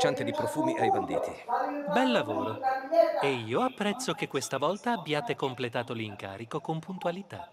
ciante di profumi ai banditi. Bel lavoro. E io apprezzo che questa volta abbiate completato l'incarico con puntualità.